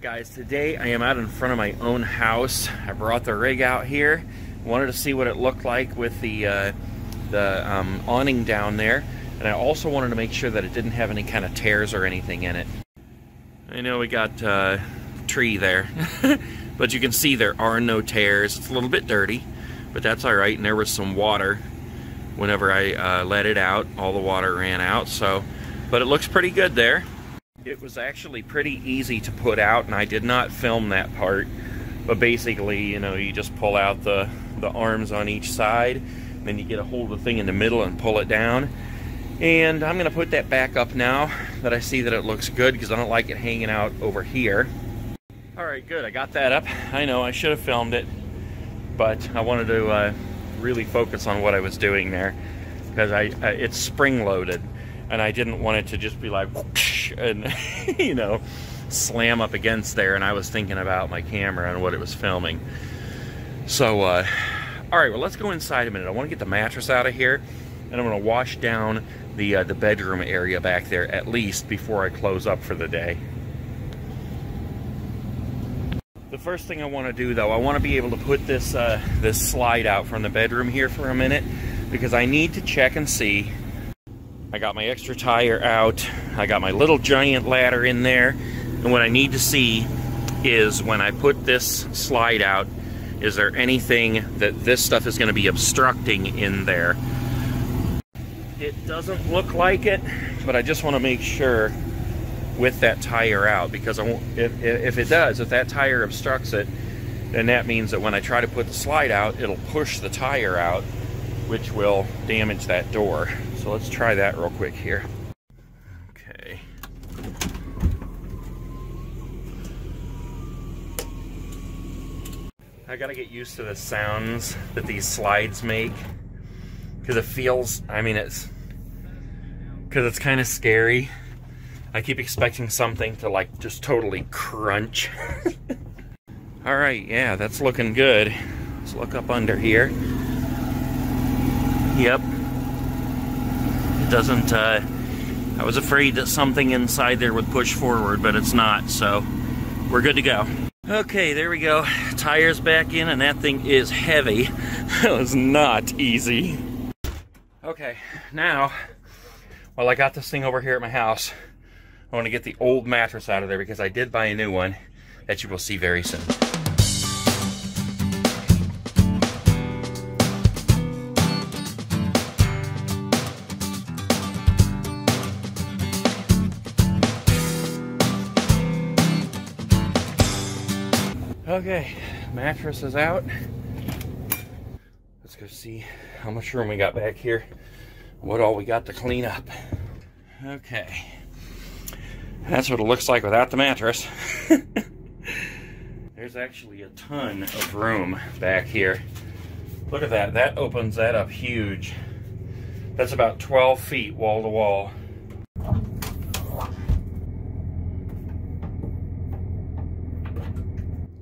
guys, today I am out in front of my own house. I brought the rig out here. Wanted to see what it looked like with the, uh, the um, awning down there. And I also wanted to make sure that it didn't have any kind of tears or anything in it. I know we got uh, tree there, but you can see there are no tears. It's a little bit dirty, but that's all right. And there was some water whenever I uh, let it out. All the water ran out, so, but it looks pretty good there. It was actually pretty easy to put out, and I did not film that part. But basically, you know, you just pull out the, the arms on each side, then you get a hold of the thing in the middle and pull it down. And I'm going to put that back up now that I see that it looks good because I don't like it hanging out over here. Alright, good. I got that up. I know I should have filmed it, but I wanted to uh, really focus on what I was doing there because I, I it's spring loaded and I didn't want it to just be like and you know slam up against there and I was thinking about my camera and what it was filming. So uh, all right well let's go inside a minute. I want to get the mattress out of here and I'm going to wash down the uh, the bedroom area back there at least before I close up for the day. The first thing I want to do though I want to be able to put this uh, this slide out from the bedroom here for a minute because I need to check and see I got my extra tire out. I got my little giant ladder in there. And what I need to see is when I put this slide out, is there anything that this stuff is going to be obstructing in there? It doesn't look like it, but I just want to make sure with that tire out because if, if it does, if that tire obstructs it, then that means that when I try to put the slide out, it'll push the tire out, which will damage that door. So let's try that real quick here. Okay. I gotta get used to the sounds that these slides make. Because it feels, I mean, it's, because it's kind of scary. I keep expecting something to like just totally crunch. All right, yeah, that's looking good. Let's look up under here. Yep, doesn't, uh, I was afraid that something inside there would push forward, but it's not, so we're good to go. Okay, there we go. Tires back in, and that thing is heavy. that was not easy. Okay, now, while I got this thing over here at my house, I want to get the old mattress out of there because I did buy a new one that you will see very soon. Okay, mattress is out. Let's go see how much room we got back here. What all we got to clean up. Okay. That's what it looks like without the mattress. There's actually a ton of room back here. Look at that. That opens that up huge. That's about 12 feet wall to wall.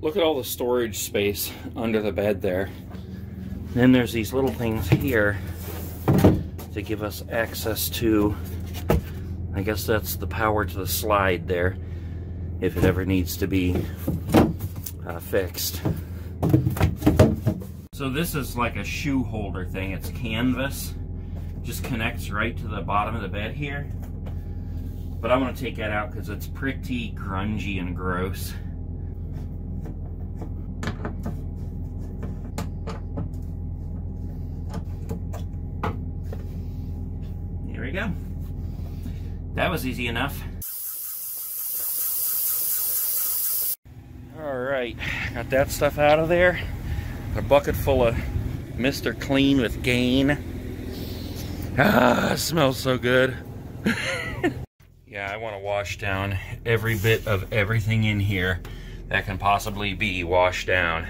Look at all the storage space under the bed there. Then there's these little things here to give us access to, I guess that's the power to the slide there, if it ever needs to be uh, fixed. So this is like a shoe holder thing. It's canvas. Just connects right to the bottom of the bed here. But I'm going to take that out because it's pretty grungy and gross. Go. That was easy enough. All right, got that stuff out of there. A bucket full of Mr. Clean with Gain. Ah, smells so good. yeah, I want to wash down every bit of everything in here that can possibly be washed down.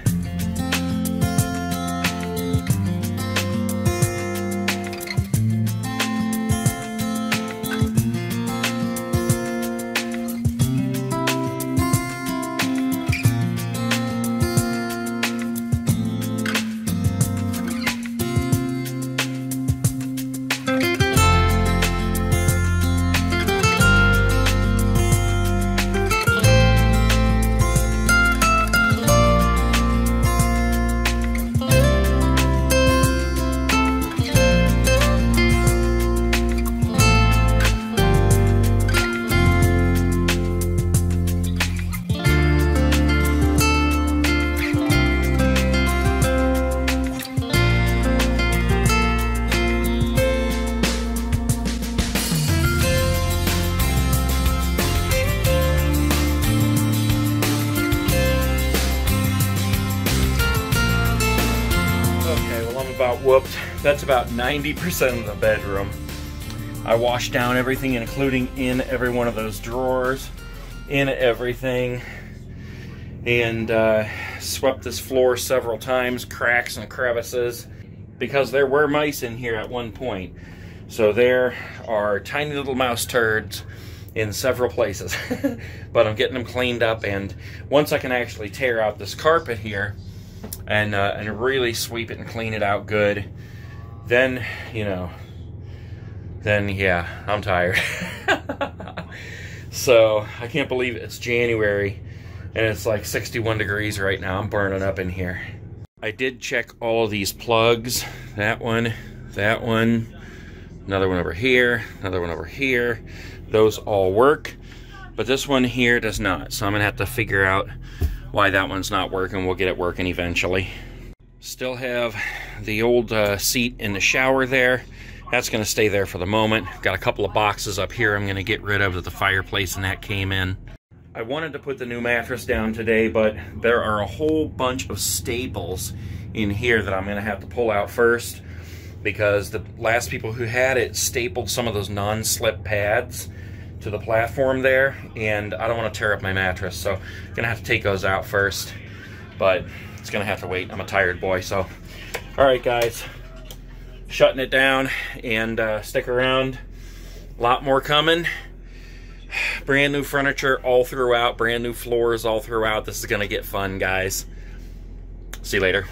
Whooped. That's about 90% of the bedroom. I washed down everything, including in every one of those drawers, in everything, and uh, swept this floor several times, cracks and crevices, because there were mice in here at one point. So there are tiny little mouse turds in several places. but I'm getting them cleaned up, and once I can actually tear out this carpet here and uh, and really sweep it and clean it out good, then you know, then yeah, I'm tired. so I can't believe it's January and it's like 61 degrees right now. I'm burning up in here. I did check all of these plugs. That one, that one, another one over here, another one over here. Those all work, but this one here does not. So I'm gonna have to figure out why that one's not working. We'll get it working eventually. Still have the old uh, seat in the shower there. That's gonna stay there for the moment. Got a couple of boxes up here I'm gonna get rid of that the fireplace and that came in. I wanted to put the new mattress down today, but there are a whole bunch of staples in here that I'm gonna have to pull out first because the last people who had it stapled some of those non-slip pads to the platform there, and I don't want to tear up my mattress, so I'm gonna have to take those out first. But it's gonna have to wait. I'm a tired boy, so all right, guys, shutting it down and uh, stick around. A lot more coming brand new furniture all throughout, brand new floors all throughout. This is to get fun, guys. See you later.